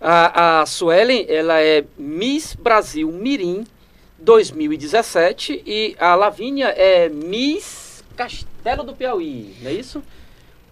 A, a Suelen, ela é Miss Brasil Mirim 2017 e a Lavínia é Miss Castelo do Piauí, não é isso?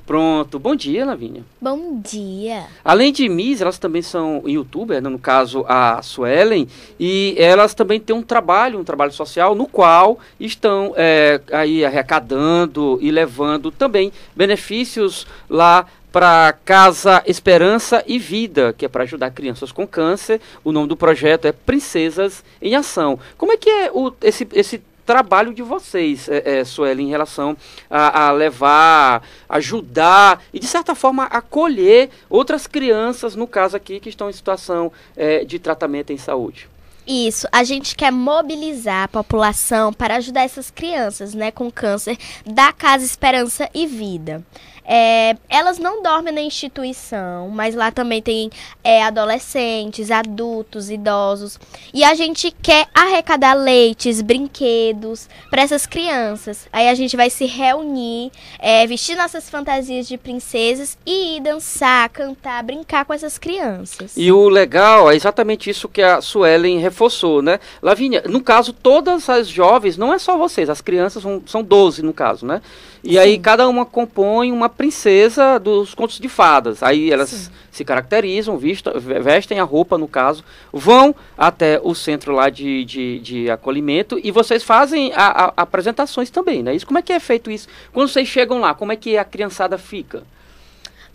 Pronto. Bom dia, Lavínia. Bom dia. Além de Miss, elas também são youtubers, né? no caso a Suelen, e elas também têm um trabalho, um trabalho social, no qual estão é, aí arrecadando e levando também benefícios lá para Casa Esperança e Vida, que é para ajudar crianças com câncer. O nome do projeto é Princesas em Ação. Como é que é o, esse, esse trabalho de vocês, é, é, Sueli, em relação a, a, levar, ajudar e, de certa forma, acolher outras crianças, no caso aqui, que estão em situação é, de tratamento em saúde. Isso, a gente quer mobilizar a população para ajudar essas crianças, né, com câncer da Casa Esperança e Vida. É, elas não dormem na instituição, mas lá também tem é, adolescentes, adultos, idosos. E a gente quer arrecadar leites, brinquedos para essas crianças. Aí a gente vai se reunir, é, vestir nossas fantasias de princesas e ir dançar, cantar, brincar com essas crianças. E o legal é exatamente isso que a Suelen reforçou, né? Lavínia, no caso, todas as jovens, não é só vocês, as crianças são, são 12 no caso, né? E Sim. aí cada uma compõe uma princesa dos contos de fadas. Aí elas Sim. se caracterizam, vestem a roupa, no caso, vão até o centro lá de, de, de acolhimento e vocês fazem a, a, apresentações também, né? Isso, como é que é feito isso? Quando vocês chegam lá, como é que a criançada fica?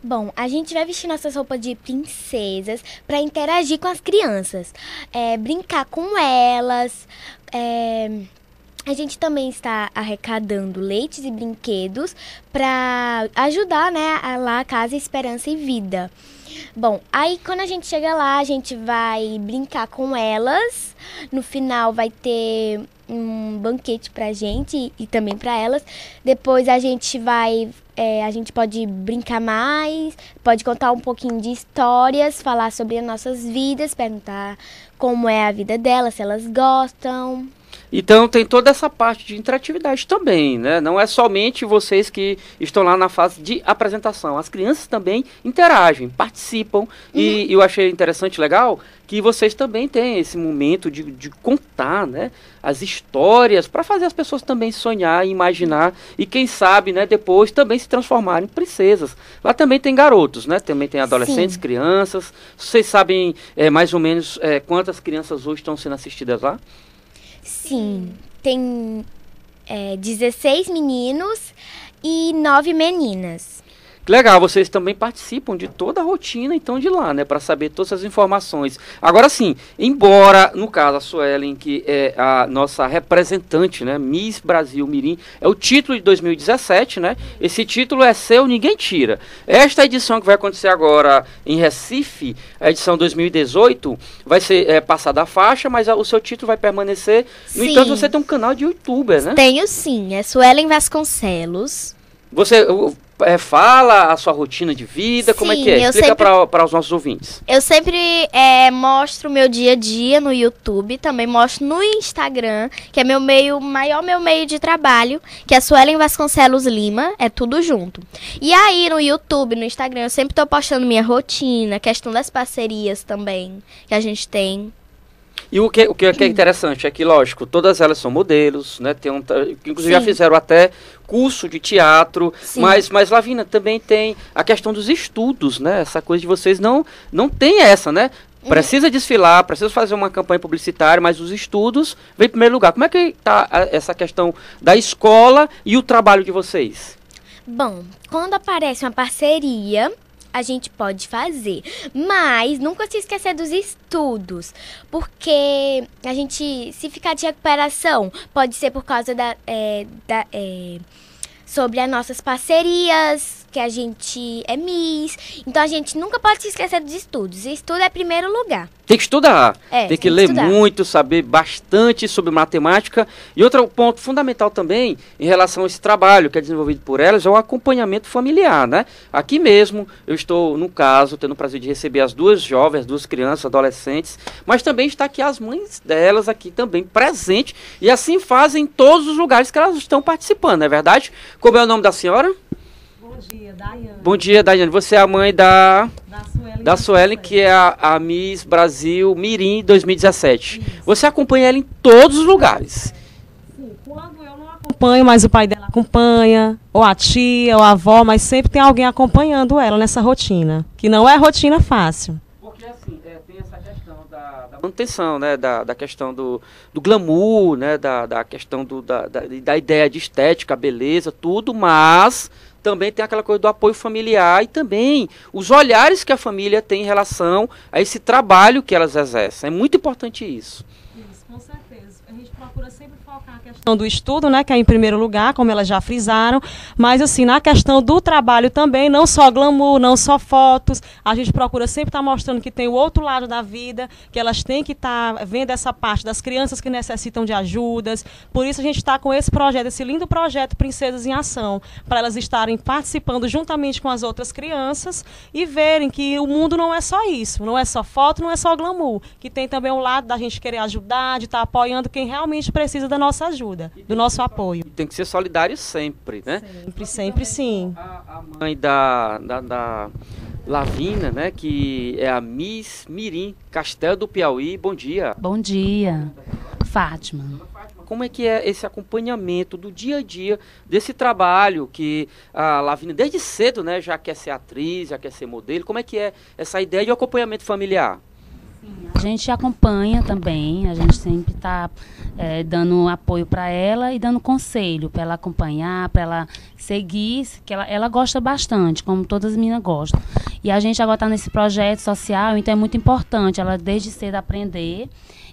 Bom, a gente vai vestir nossas roupas de princesas para interagir com as crianças, é, brincar com elas, é, a gente também está arrecadando leites e brinquedos para ajudar, né, a lá a Casa Esperança e Vida. Bom, aí quando a gente chega lá, a gente vai brincar com elas. No final vai ter um banquete pra gente e também para elas. Depois a gente vai, é, a gente pode brincar mais, pode contar um pouquinho de histórias, falar sobre as nossas vidas, perguntar como é a vida delas, se elas gostam. Então tem toda essa parte de interatividade também, né? Não é somente vocês que estão lá na fase de apresentação. As crianças também interagem, participam. Uhum. E eu achei interessante, legal, que vocês também têm esse momento de, de contar, né? As histórias para fazer as pessoas também sonhar, imaginar e quem sabe, né? Depois também se transformarem em princesas. Lá também tem garotos, né? Também tem adolescentes, Sim. crianças. Vocês sabem é, mais ou menos é, quantas crianças hoje estão sendo assistidas lá? Sim, tem é, 16 meninos e 9 meninas. Legal, vocês também participam de toda a rotina, então, de lá, né? Para saber todas as informações. Agora sim, embora, no caso, a Suelen, que é a nossa representante, né? Miss Brasil Mirim, é o título de 2017, né? Esse título é seu, ninguém tira. Esta edição que vai acontecer agora em Recife, a edição 2018, vai ser é, passada a faixa, mas a, o seu título vai permanecer. No sim. entanto, você tem um canal de youtuber, né? Tenho sim, é Suelen Vasconcelos. Você é, fala a sua rotina de vida, Sim, como é que é? Explica sempre, para os nossos ouvintes. Eu sempre é, mostro o meu dia a dia no YouTube, também mostro no Instagram, que é meu meio, maior meu meio de trabalho, que é Suelen Vasconcelos Lima, é tudo junto. E aí no YouTube, no Instagram, eu sempre estou postando minha rotina, questão das parcerias também, que a gente tem. E o que, o que é interessante é que, lógico, todas elas são modelos, né? Tem um, inclusive Sim. já fizeram até curso de teatro, mas, mas Lavina também tem a questão dos estudos, né? Essa coisa de vocês não, não tem essa, né? Uhum. Precisa desfilar, precisa fazer uma campanha publicitária, mas os estudos vem em primeiro lugar. Como é que está essa questão da escola e o trabalho de vocês? Bom, quando aparece uma parceria, a gente pode fazer. Mas nunca se esquecer dos estudos. Porque a gente, se ficar de recuperação, pode ser por causa da. É, da é, sobre as nossas parcerias que a gente é Miss. Então a gente nunca pode se esquecer dos estudos. Estudo é primeiro lugar. Tem que estudar. É, tem que tem ler estudar. muito, saber bastante sobre matemática. E outro ponto fundamental também em relação a esse trabalho que é desenvolvido por elas é o acompanhamento familiar, né? Aqui mesmo eu estou, no caso, tendo o prazer de receber as duas jovens, as duas crianças, adolescentes, mas também está aqui as mães delas aqui também presentes e assim fazem em todos os lugares que elas estão participando, não é verdade? Como é o nome da senhora? Daiane. Bom dia, Daiane. Você é a mãe da. Da Suelen da Suelen, que é a, a Miss Brasil Mirim 2017. Isso. Você acompanha ela em todos os lugares. Sim, quando eu não acompanho, mas o pai dela acompanha, ou a tia, ou a avó, mas sempre tem alguém acompanhando ela nessa rotina, que não é rotina fácil manutenção, né, da, da questão do, do glamour, né, da, da questão do, da, da, da ideia de estética, beleza, tudo, mas também tem aquela coisa do apoio familiar e também os olhares que a família tem em relação a esse trabalho que elas exercem. É muito importante isso. Isso, com certeza. A gente procura sempre questão do estudo, né, que é em primeiro lugar, como elas já frisaram, mas assim, na questão do trabalho também, não só glamour, não só fotos, a gente procura sempre estar tá mostrando que tem o outro lado da vida, que elas têm que estar tá vendo essa parte das crianças que necessitam de ajudas. Por isso a gente está com esse projeto, esse lindo projeto Princesas em Ação, para elas estarem participando juntamente com as outras crianças e verem que o mundo não é só isso, não é só foto, não é só glamour, que tem também um lado da gente querer ajudar, de estar tá apoiando quem realmente precisa da nossa ajuda do nosso apoio. Tem que ser solidário sempre, né? Sempre, sempre sim. A, a mãe da, da, da Lavina, né, que é a Miss Mirim Castelo do Piauí. Bom dia. Bom dia. Fátima. Como é que é esse acompanhamento do dia a dia desse trabalho que a Lavina desde cedo, né, já quer ser atriz, já quer ser modelo? Como é que é essa ideia de acompanhamento familiar? A gente acompanha também, a gente sempre está é, dando apoio para ela e dando conselho para ela acompanhar, para ela seguir, que ela, ela gosta bastante, como todas as meninas gostam. E a gente agora está nesse projeto social, então é muito importante ela desde cedo aprender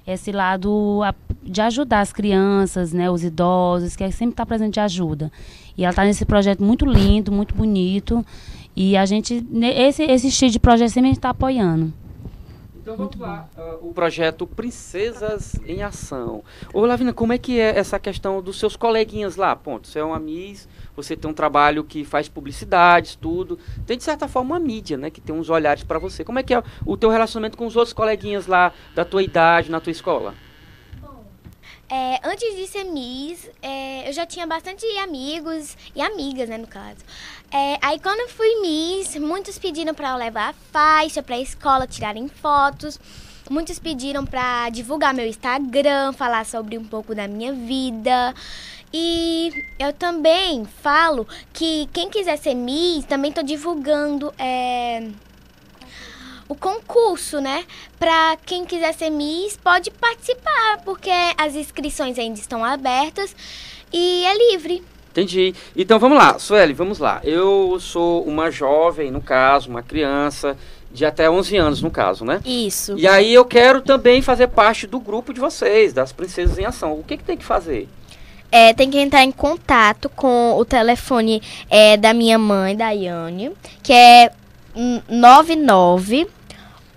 esse lado de ajudar as crianças, né, os idosos, que é sempre está presente de ajuda. E ela está nesse projeto muito lindo, muito bonito. E a gente, esse, esse estilo de projeto sempre a gente está apoiando. Então vamos lá, uh, o projeto Princesas em Ação. Ô Lavina, como é que é essa questão dos seus coleguinhas lá? Ponto, você é uma Miss, você tem um trabalho que faz publicidades, tudo. Tem de certa forma uma mídia, né, que tem uns olhares para você. Como é que é o teu relacionamento com os outros coleguinhas lá da tua idade, na tua escola? É, antes de ser Miss, é, eu já tinha bastante amigos e amigas, né, no caso. É, aí quando eu fui Miss, muitos pediram para eu levar a faixa para a escola, tirarem fotos. Muitos pediram para divulgar meu Instagram, falar sobre um pouco da minha vida. E eu também falo que quem quiser ser Miss, também estou divulgando é, o concurso, né? Para quem quiser ser Miss, pode participar, porque as inscrições ainda estão abertas e é livre. Entendi. Então vamos lá, Sueli, vamos lá. Eu sou uma jovem, no caso, uma criança de até 11 anos, no caso, né? Isso. E aí eu quero também fazer parte do grupo de vocês, das Princesas em Ação. O que, que tem que fazer? É, tem que entrar em contato com o telefone é, da minha mãe, da Yane, que é 99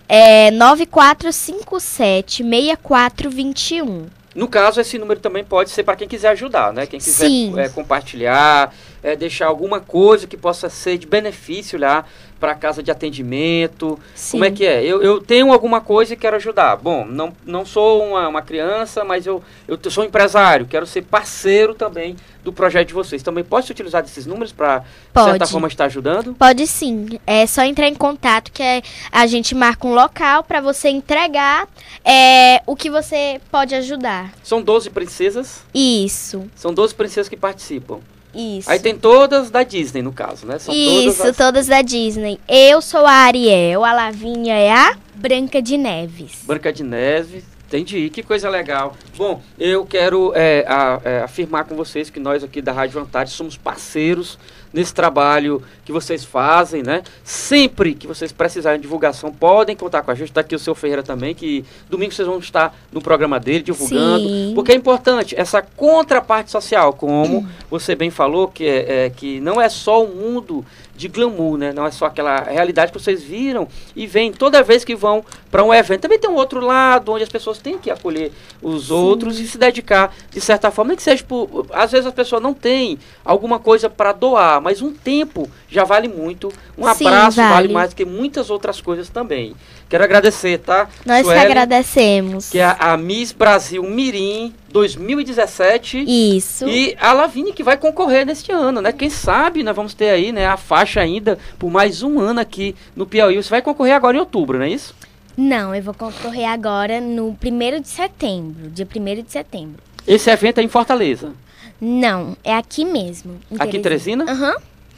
é 9457 6421. No caso, esse número também pode ser para quem quiser ajudar, né? Quem quiser é, compartilhar, é, deixar alguma coisa que possa ser de benefício lá para casa de atendimento. Sim. Como é que é? Eu, eu tenho alguma coisa e quero ajudar. Bom, não, não sou uma, uma criança, mas eu, eu sou empresário, quero ser parceiro também do projeto de vocês. Também pode utilizar desses números para, de certa forma, estar ajudando? Pode sim. É só entrar em contato que é, a gente marca um local para você entregar é, o que você pode ajudar. São 12 princesas? Isso. São 12 princesas que participam. Isso. Aí tem todas da Disney, no caso, né? São Isso, todas, as... todas da Disney. Eu sou a Ariel, a Lavínia é a Branca de Neves. Branca de Neves, entendi. Que coisa legal. Bom, eu quero é, a, é, afirmar com vocês que nós aqui da Rádio Vantagem somos parceiros nesse trabalho que vocês fazem, né? Sempre que vocês precisarem de divulgação, podem contar com a gente. Está aqui o seu Ferreira também, que domingo vocês vão estar no programa dele divulgando. Sim. Porque é importante essa contraparte social, como você bem falou, que, é, é, que não é só o mundo de glamour, né? Não é só aquela realidade que vocês viram e vêm toda vez que vão para um evento. Também tem um outro lado onde as pessoas têm que acolher os Sim. outros e se dedicar de certa forma, nem que seja por, às vezes a pessoa não tem alguma coisa para doar, lá, mas um tempo já vale muito. Um Sim, abraço vale. vale. mais do que muitas outras coisas também. Quero agradecer, tá? Nós que Suelen, agradecemos. que é a Miss Brasil Mirim 2017. Isso. E a Lavínia que vai concorrer neste ano, né? Quem sabe nós vamos ter aí, né, a faixa ainda por mais um ano aqui no Piauí. Você vai concorrer agora em outubro, não é isso? Não, eu vou concorrer agora no 1 de setembro, dia 1 de setembro. Esse evento é em Fortaleza. Não, é aqui mesmo. Aqui em Teresina? Aham.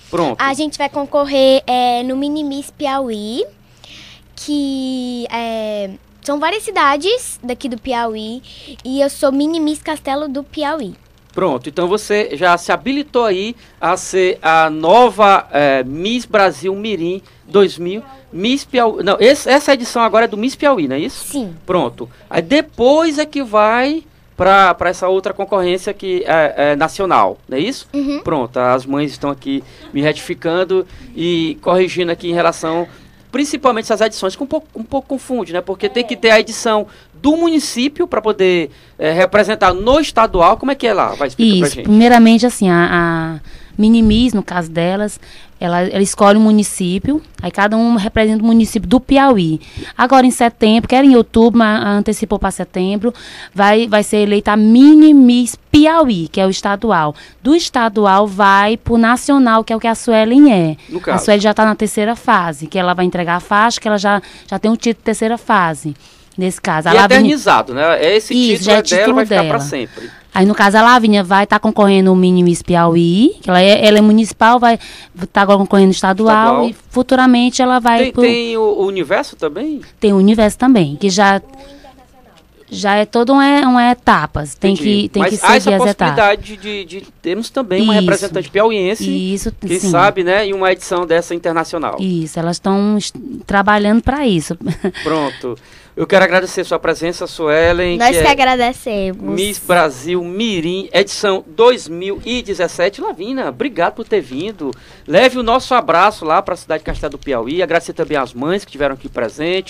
Pronto. A gente vai concorrer é, no Minimis Piauí, que é, são várias cidades daqui do Piauí, e eu sou Minimis Castelo do Piauí. Pronto, então você já se habilitou aí a ser a nova eh, Miss Brasil Mirim 2000. Miss Piauí. Não, esse- essa edição agora é do Miss Piauí, não é isso? Sim. Pronto. Aí depois é que vai para essa outra concorrência que é, é nacional, não é isso? Uhum. Pronto, as mães estão aqui me retificando e corrigindo aqui em relação, principalmente essas edições, que um pouco, um pouco confunde, né? Porque tem que ter a edição do município para poder eh, representar no estadual. Como é que é lá? Vai explicar pra Isso, gente. primeiramente assim, a, a Minimis, no caso delas, ela, ela escolhe um município, aí cada um representa o município do Piauí. Agora em setembro, que era em outubro, mas antecipou para setembro, vai, vai ser eleita a Minimis Piauí, que é o estadual. Do estadual vai pro nacional, que é o que a Suelen é. No A caso. Sueli já está na terceira fase, que ela vai entregar a faixa, que ela já, já tem um título de terceira fase. Nesse caso. A E Lavínia- eternizado, né? Esse Isso, título é é dela, título vai ficar dela. para sempre. Aí, no caso, a Lavínia vai estar concorrendo no Mini Miss Piauí, que ela é, ela é municipal, vai estar agora concorrendo estadual, Estadual. e futuramente ela vai Tem, pro- tem o, o universo também? tem o universo também, que já já é todo uma, uma etapas, tem Entendi. que tem Mas que há essa seguir as etapas. possibilidade de, de termos também uma Isso. representante piauiense, Isso, quem sim. sabe, né? Em uma edição dessa internacional. Isso, elas estão es- trabalhando para isso. Pronto. Eu quero agradecer sua presença, Suelen, Nós que que é agradecemos. Miss Brasil Mirim, edição 2017. Lavina, obrigado por ter vindo. Leve o nosso abraço lá para a cidade de Castelo do Piauí. Agradecer também às mães que estiveram aqui presentes.